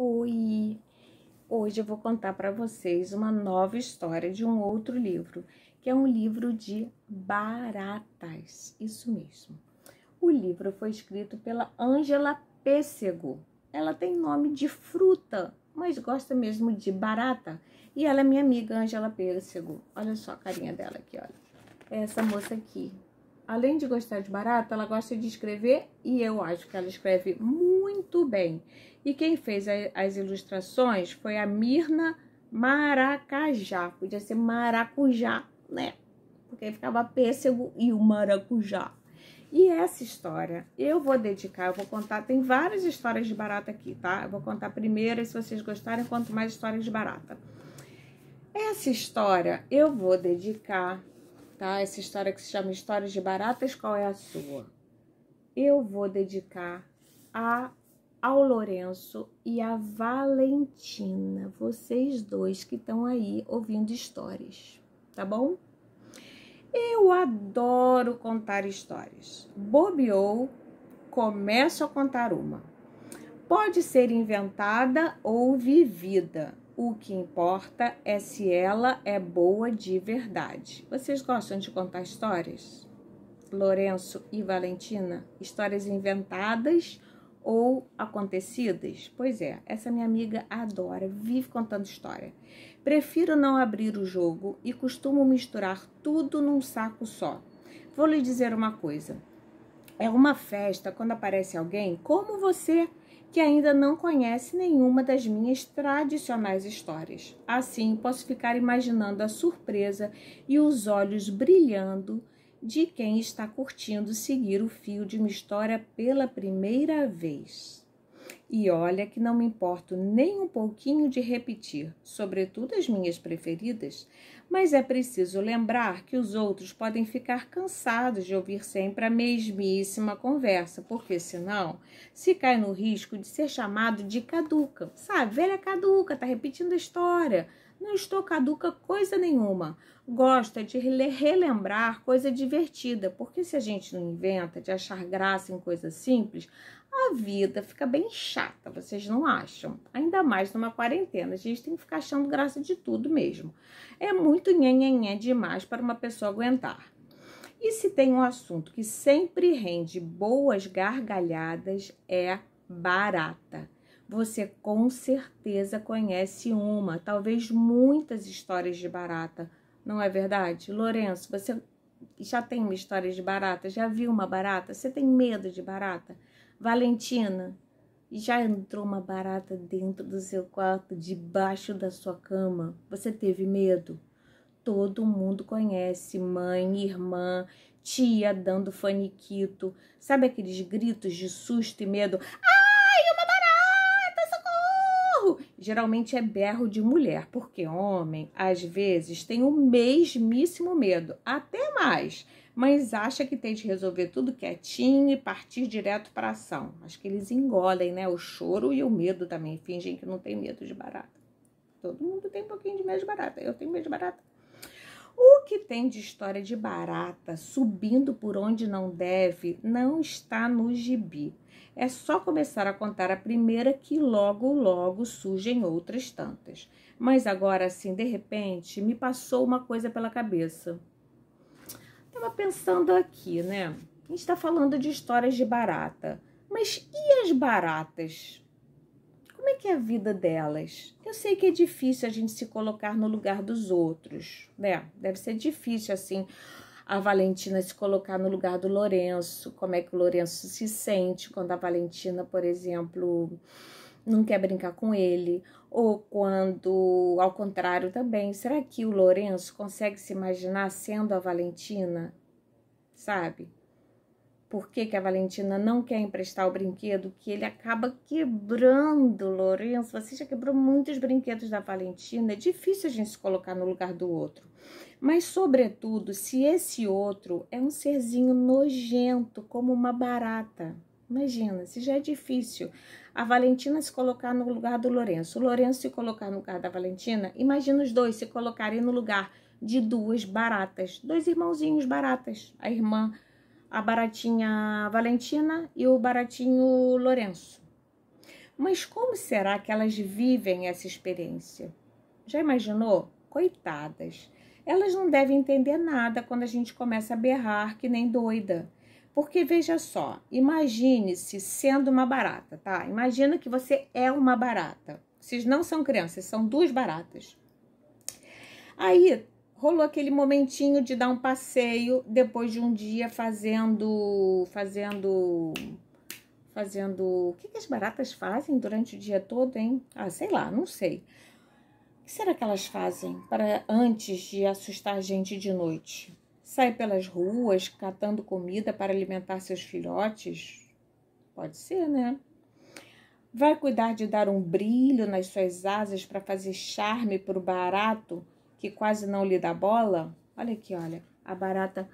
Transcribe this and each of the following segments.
Oi! Hoje eu vou contar para vocês uma nova história de um outro livro, que é um livro de baratas. Isso mesmo. O livro foi escrito pela Ângela Pêssego. Ela tem nome de fruta, mas gosta mesmo de barata. E ela é minha amiga Ângela Pêssego. Olha só a carinha dela aqui, olha. É essa moça aqui. Além de gostar de barata, ela gosta de escrever e eu acho que ela escreve muito bem. E quem fez as ilustrações foi a Mirna Maracajá. Podia ser maracujá, né? Porque ficava pêssego e o maracujá. E essa história eu vou dedicar, eu vou contar, tem várias histórias de barata aqui, tá? Eu vou contar primeiro, e se vocês gostarem, quanto mais histórias de barata. Essa história eu vou dedicar, tá? Essa história que se chama Histórias de Baratas, qual é a sua? Eu vou dedicar a ao Lourenço e a Valentina, vocês dois que estão aí ouvindo histórias, tá bom? Eu adoro contar histórias. Bobeou, começo a contar uma. Pode ser inventada ou vivida. O que importa é se ela é boa de verdade. Vocês gostam de contar histórias? Lourenço e Valentina, histórias inventadas ou acontecidas? Pois é, essa minha amiga adora, vive contando história. Prefiro não abrir o jogo e costumo misturar tudo num saco só. Vou lhe dizer uma coisa. É uma festa quando aparece alguém como você que ainda não conhece nenhuma das minhas tradicionais histórias. Assim, posso ficar imaginando a surpresa e os olhos brilhando de quem está curtindo seguir o fio de uma história pela primeira vez. E olha que não me importo nem um pouquinho de repetir, sobretudo as minhas preferidas, mas é preciso lembrar que os outros podem ficar cansados de ouvir sempre a mesmíssima conversa, porque senão se cai no risco de ser chamado de caduca. Sabe, velha caduca, tá repetindo a história. Não estou caduca coisa nenhuma. Gosta de relembrar coisa divertida, porque se a gente não inventa de achar graça em coisas simples, a vida fica bem chata, vocês não acham? Ainda mais numa quarentena, a gente tem que ficar achando graça de tudo mesmo. É muito nhenhenhé demais para uma pessoa aguentar. E se tem um assunto que sempre rende boas gargalhadas, é barata. Você com certeza conhece uma, talvez muitas histórias de barata, não é verdade? Lourenço, você já tem uma história de barata? Já viu uma barata? Você tem medo de barata? Valentina, já entrou uma barata dentro do seu quarto, debaixo da sua cama? Você teve medo? Todo mundo conhece mãe, irmã, tia dando faniquito. Sabe aqueles gritos de susto e medo? Ah! geralmente é berro de mulher, porque homem, às vezes, tem o mesmíssimo medo, até mais, mas acha que tem de resolver tudo quietinho e partir direto para ação. Acho que eles engolem, né? O choro e o medo também, fingem que não tem medo de barata. Todo mundo tem um pouquinho de medo de barata. Eu tenho medo de barata. O que tem de história de barata subindo por onde não deve não está no gibi. É só começar a contar a primeira que logo, logo surgem outras tantas. Mas agora, assim, de repente, me passou uma coisa pela cabeça. Tava pensando aqui, né? A gente tá falando de histórias de barata. Mas e as baratas? Como é que é a vida delas? Eu sei que é difícil a gente se colocar no lugar dos outros, né? Deve ser difícil, assim, a Valentina se colocar no lugar do Lourenço, como é que o Lourenço se sente quando a Valentina, por exemplo, não quer brincar com ele, ou quando, ao contrário também, será que o Lourenço consegue se imaginar sendo a Valentina, sabe? por que, que, a Valentina não quer emprestar o brinquedo, que ele acaba quebrando, Lourenço. Você já quebrou muitos brinquedos da Valentina, é difícil a gente se colocar no lugar do outro. Mas, sobretudo, se esse outro é um serzinho nojento, como uma barata. Imagina, se já é difícil a Valentina se colocar no lugar do Lourenço, o Lourenço se colocar no lugar da Valentina, imagina os dois se colocarem no lugar de duas baratas, dois irmãozinhos baratas. A irmã a baratinha Valentina e o baratinho Lourenço. Mas como será que elas vivem essa experiência? Já imaginou? Coitadas. Elas não devem entender nada quando a gente começa a berrar que nem doida. Porque veja só, imagine-se sendo uma barata, tá? Imagina que você é uma barata. Vocês não são crianças, são duas baratas. Aí rolou aquele momentinho de dar um passeio depois de um dia fazendo fazendo fazendo o que, que as baratas fazem durante o dia todo, hein? Ah, sei lá, não sei. O que será que elas fazem para antes de assustar a gente de noite? Sai pelas ruas catando comida para alimentar seus filhotes? Pode ser, né? Vai cuidar de dar um brilho nas suas asas para fazer charme para o barato que quase não lhe dá bola? Olha aqui, olha, a barata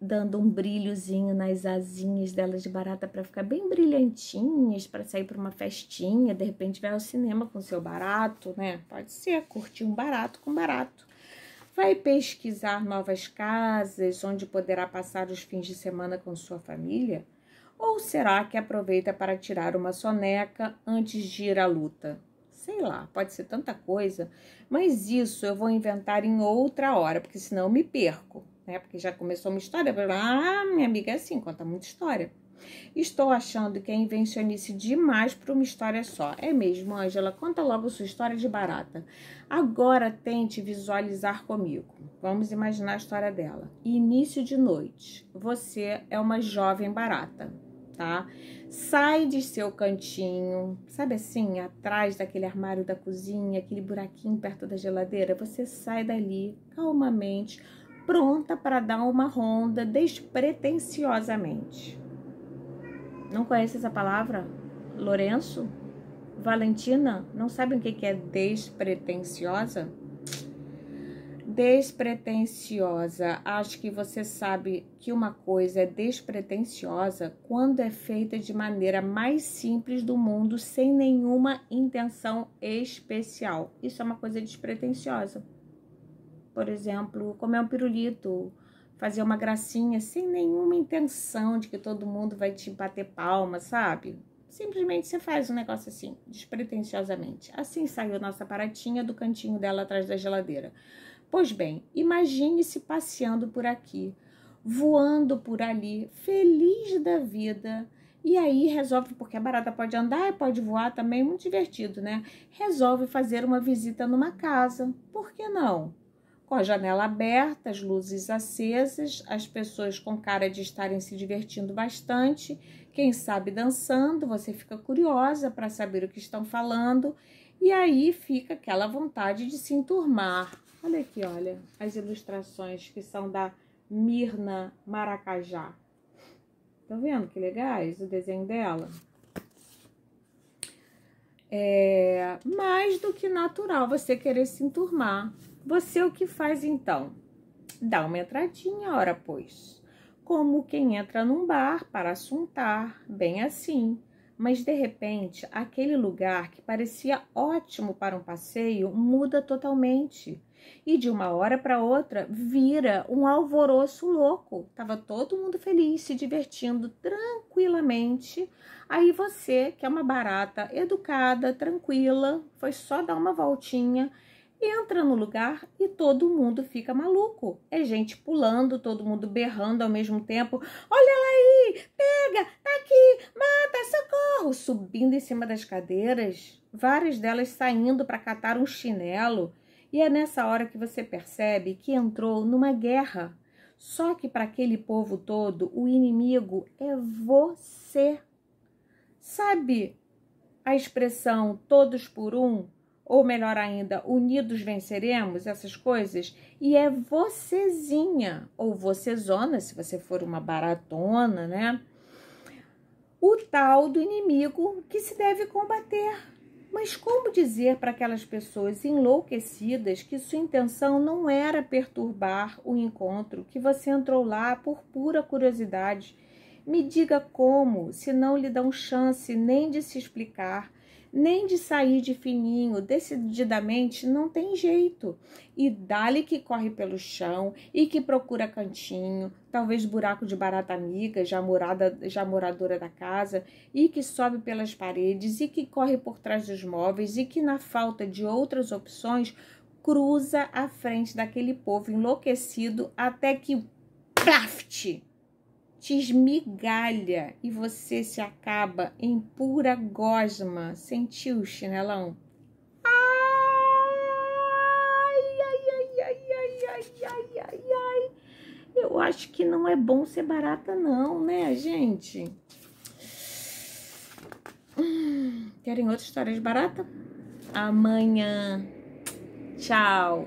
dando um brilhozinho nas asinhas delas de barata para ficar bem brilhantinhas, para sair para uma festinha, de repente vai ao cinema com seu barato, né? Pode ser, curtir um barato com barato. Vai pesquisar novas casas onde poderá passar os fins de semana com sua família? Ou será que aproveita para tirar uma soneca antes de ir à luta? Sei lá, pode ser tanta coisa, mas isso eu vou inventar em outra hora, porque senão eu me perco, né? Porque já começou uma história, ah, minha amiga é assim, conta muita história. Estou achando que é invencionice demais para uma história só. É mesmo, Ângela? Conta logo sua história de barata. Agora tente visualizar comigo. Vamos imaginar a história dela. Início de noite. Você é uma jovem barata, tá? Sai de seu cantinho, sabe assim, atrás daquele armário da cozinha, aquele buraquinho perto da geladeira. Você sai dali calmamente, pronta para dar uma ronda despretensiosamente. Não conhece essa palavra? Lourenço? Valentina? Não sabem o que é despretensiosa? Despretensiosa. Acho que você sabe que uma coisa é despretensiosa quando é feita de maneira mais simples do mundo, sem nenhuma intenção especial. Isso é uma coisa despretensiosa. Por exemplo, comer um pirulito, fazer uma gracinha sem nenhuma intenção de que todo mundo vai te bater palma, sabe? Simplesmente você faz um negócio assim, despretensiosamente. Assim saiu nossa baratinha do cantinho dela atrás da geladeira. Pois bem, imagine-se passeando por aqui, voando por ali, feliz da vida. E aí resolve, porque a barata pode andar e pode voar também, muito divertido, né? Resolve fazer uma visita numa casa. Por que não? com a janela aberta, as luzes acesas, as pessoas com cara de estarem se divertindo bastante, quem sabe dançando, você fica curiosa para saber o que estão falando, e aí fica aquela vontade de se enturmar. Olha aqui, olha, as ilustrações que são da Mirna Maracajá. Estão vendo que legais o desenho dela? É mais do que natural você querer se enturmar. Você o que faz então? Dá uma entradinha, ora pois. Como quem entra num bar para assuntar, bem assim. Mas de repente, aquele lugar que parecia ótimo para um passeio muda totalmente. E de uma hora para outra vira um alvoroço louco. Tava todo mundo feliz, se divertindo tranquilamente. Aí você, que é uma barata educada, tranquila, foi só dar uma voltinha entra no lugar e todo mundo fica maluco. É gente pulando, todo mundo berrando ao mesmo tempo. Olha ela aí, pega, tá aqui, mata, socorro! Subindo em cima das cadeiras, várias delas saindo para catar um chinelo. E é nessa hora que você percebe que entrou numa guerra. Só que para aquele povo todo, o inimigo é você. Sabe a expressão todos por um? Ou melhor ainda, unidos venceremos, essas coisas, e é vocêzinha, ou vocêzona, se você for uma baratona, né? O tal do inimigo que se deve combater. Mas como dizer para aquelas pessoas enlouquecidas que sua intenção não era perturbar o encontro, que você entrou lá por pura curiosidade? Me diga como, se não lhe dão chance nem de se explicar, nem de sair de fininho, decididamente não tem jeito. E dali que corre pelo chão e que procura cantinho, talvez buraco de barata amiga, já morada, já moradora da casa, e que sobe pelas paredes e que corre por trás dos móveis e que na falta de outras opções cruza a frente daquele povo enlouquecido até que plaft te esmigalha e você se acaba em pura gosma. Sentiu chinelão? Ai, ai, ai, ai, ai, ai, ai, ai, ai. Eu acho que não é bom ser barata não, né, gente? Querem outra história de barata? Amanhã. Tchau.